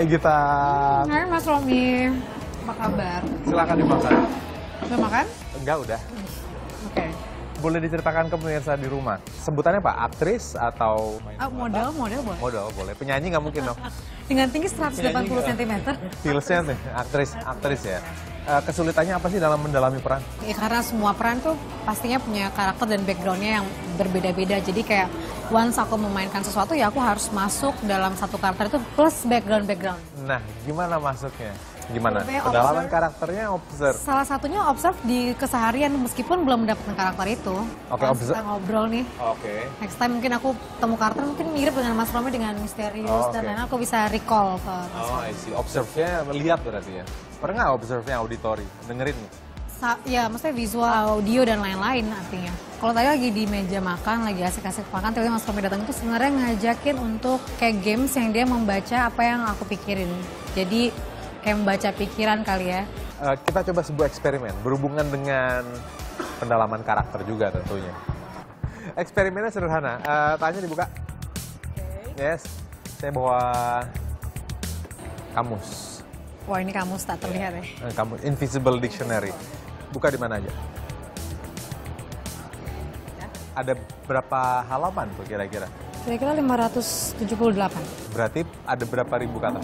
Hai Gita. Hai Mas Romi, apa kabar? Silakan dimakan. Udah makan? Enggak udah. Oke. Boleh diceritakan ke pemirsa di rumah. Sebutannya Pak, aktris atau Ah, model, model boleh. model boleh. Penyanyi nggak mungkin dong. Dengan tinggi 180 cm. Skillsnya nih, aktris, aktris ya. Eh, kesulitannya apa sih dalam mendalami peran? Ya karena semua peran tuh pastinya punya karakter dan backgroundnya yang berbeda-beda. Jadi kayak once aku memainkan sesuatu ya aku harus masuk dalam satu karakter itu plus background-background. Nah, gimana masuknya? Gimana? Pendalaman observe. karakternya observe. Salah satunya observe di keseharian meskipun belum mendapatkan karakter itu. Oke, Pas observe. kita ngobrol nih. Oke. Next time mungkin aku temu karakter mungkin mirip dengan Mas Romi dengan misterius Oh, dan oke. lain-lain aku bisa recall ke Mas Oh, I see. Observe-nya lihat berarti ya. Pernah nggak observe-nya auditory? Dengerin ya maksudnya visual, audio dan lain-lain artinya. Kalau tadi lagi di meja makan, lagi asik-asik makan, tiba-tiba Mas Romi datang itu sebenarnya ngajakin untuk kayak games yang dia membaca apa yang aku pikirin. Jadi kayak membaca pikiran kali ya. Eh, kita coba sebuah eksperimen berhubungan dengan pendalaman karakter juga tentunya. Eksperimennya sederhana. Eh, tanya dibuka. Yes. Saya bawa kamus. Wah ini kamu tak terlihat ya. Eh, kamus Invisible Dictionary. Buka di mana aja. Ada berapa halaman tuh kira-kira? Kira-kira 578. Berarti ada berapa ribu kata?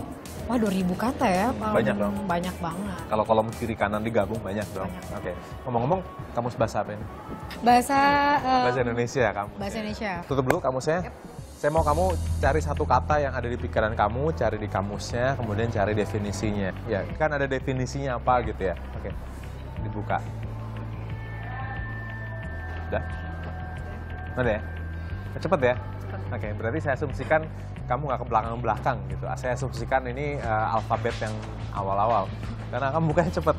Wah 2000 kata ya. Banyak dong. Banyak banget. Kalau kolom kiri kanan digabung banyak dong. Oke. Ngomong-ngomong, kamus bahasa apa ini? Bahasa, eh, Bahasa Indonesia kamu. bahasa Indonesia. Tutup dulu kamusnya. Saya mau kamu cari satu kata yang ada di pikiran kamu, cari di kamusnya, kemudian cari definisinya. Ya, kan ada definisinya apa gitu ya. Oke. Dibuka. Udah? Udah ya? Cepet ya? Oke, berarti saya asumsikan kamu nggak ke belakang-belakang gitu. Saya asumsikan ini eh, alfabet yang awal-awal. Karena kamu bukanya cepet.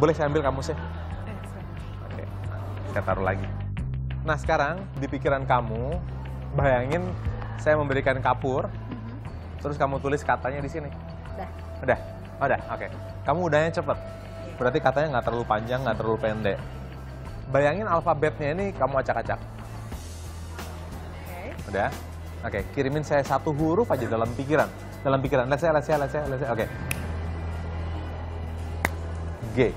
Boleh saya ambil kamusnya? Oke, saya taruh lagi. Nah sekarang di pikiran kamu, bayangin saya memberikan kapur, terus kamu tulis katanya di sini. Udah. Udah? Udah, oke. Kamu udahnya cepet. Berarti katanya nggak terlalu panjang, nggak terlalu pendek. Bayangin alfabetnya ini kamu acak-acak. Udah? Oke, kirimin saya satu huruf aja dalam pikiran. Dalam pikiran. Let's say, let's say, let's say, let's say. Oke. G.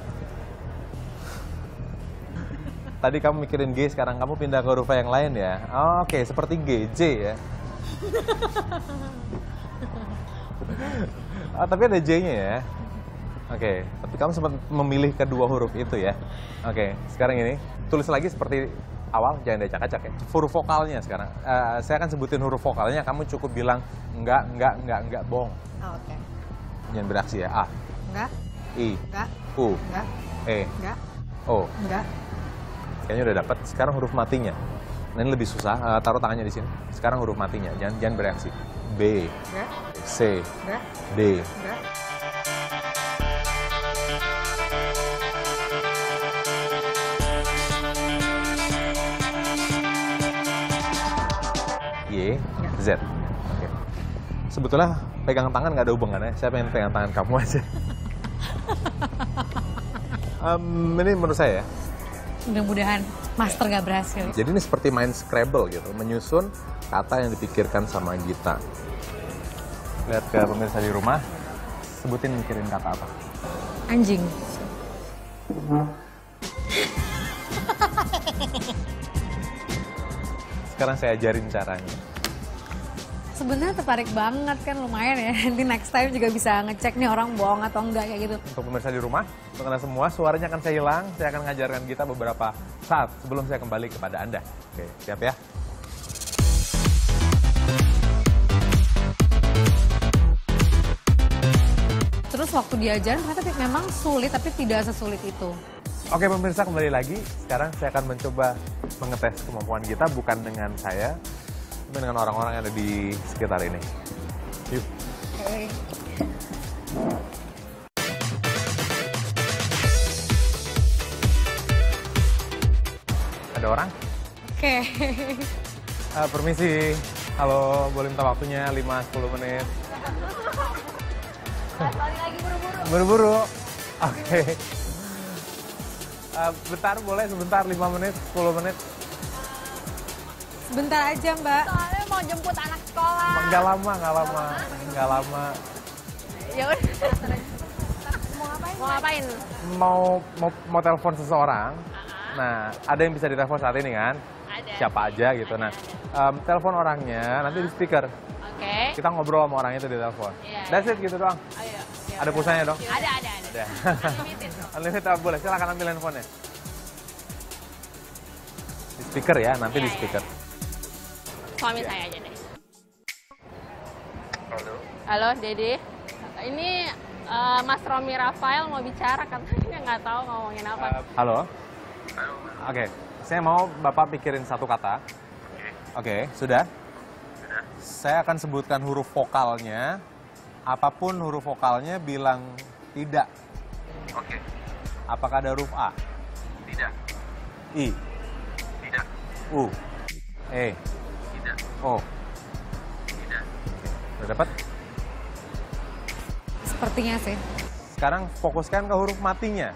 Tadi kamu mikirin G, sekarang kamu pindah ke huruf yang lain ya. Oke, seperti G, J ya. Ah, tapi ada J-nya ya. Oke, tapi kamu sempat memilih kedua huruf itu ya. Oke, sekarang ini tulis lagi seperti awal, jangan diacak-acak ya. Huruf vokalnya sekarang. Eh, saya akan sebutin huruf vokalnya, kamu cukup bilang enggak, enggak, enggak, enggak, bohong. Oh, Oke. Jangan beraksi ya. A, Enggak, I, enggak, U, enggak, E, enggak, O. enggak. Kayaknya udah dapat. Sekarang huruf matinya. Nah, ini lebih susah. Eh, taruh tangannya di sini. Sekarang huruf matinya. Jangan jangan bereaksi. B, Enggak, C, enggak, D. enggak. Y, Z. Oke. Sebetulnya pegang tangan nggak ada hubungannya. Saya pengen pegang tangan kamu aja. Em, ini menurut saya ya. Mudah-mudahan master gak berhasil. Jadi ini seperti main Scrabble gitu, menyusun kata yang dipikirkan sama Gita. Lihat ke pemirsa di rumah, sebutin mikirin kata apa. Anjing. Sekarang saya ajarin caranya. Sebenarnya tertarik banget kan lumayan ya. Nanti next time juga bisa ngecek nih orang bohong atau enggak kayak gitu. Untuk pemirsa di rumah, untuk Anda semua, suaranya akan saya hilang. Saya akan mengajarkan kita beberapa saat sebelum saya kembali kepada Anda. Oke, siap ya? Terus waktu diajarin ternyata memang sulit tapi tidak sesulit itu. Oke pemirsa kembali lagi. Sekarang saya akan mencoba mengetes kemampuan kita bukan dengan saya, tapi dengan orang-orang yang ada di sekitar ini. Yuk. Oke. Ada orang? Oke. Eh, permisi. Halo, boleh minta waktunya 5-10 menit. Buru-buru. Oke. Eh, bentar boleh sebentar 5 menit, 10 menit. Sebentar aja Mbak. Soalnya mau jemput anak sekolah. Nggak lama, nggak lama, nggak lama. Mau ngapain? Mau mau mau telepon seseorang. Nah, ada yang bisa ditelepon saat ini kan? Ada. Siapa aja gitu. Nah, em, telepon orangnya nanti di speaker. Oke. Kita ngobrol sama orangnya itu di telepon. Iya, That's it gitu doang. Ayo. Ada pulsanya dong? Ada, ada, ada. Ada. Unlimited. Unlimited boleh. Silakan ambil handphonenya. Di speaker ya, nanti di Iya, iya. Suami Iya. saya aja deh. Halo. Halo, Dede. Ini eh, Mas Romi Rafael mau bicara katanya nggak tahu ngomongin apa. Halo. Oke, saya mau Bapak pikirin satu kata. Oke, sudah? Saya akan sebutkan huruf vokalnya. Apa pun huruf vokalnya bilang tidak. Oke, Apakah ada huruf A, tidak, I, tidak, U, E, tidak, O? tidak. Udah dapat? Sepertinya sih. Sekarang fokuskan ke huruf matinya.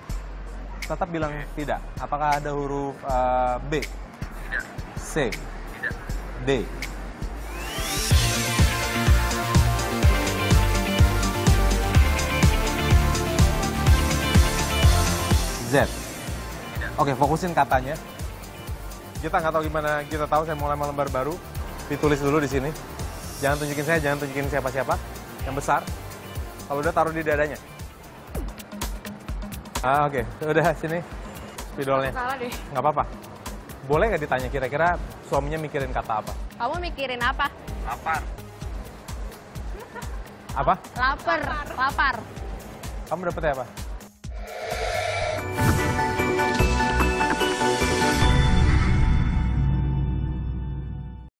Tetap bilang tidak. Apakah ada huruf eh, B, Tidak, C, tidak, D? Z. Oke, fokusin katanya. Kita nggak tahu gimana kita tahu saya mulai lembar baru. Ditulis dulu di sini. Jangan tunjukin saya, jangan tunjukin siapa-siapa. Yang besar. Kalau udah taruh di dadanya. Ah, oke. Udah sini spidolnya. Salah deh. Nggak apa-apa. Boleh nggak ditanya kira-kira suaminya mikirin kata apa? Kamu mikirin apa? lapar, Apa? Lapar. Lapar. Kamu dapetnya apa?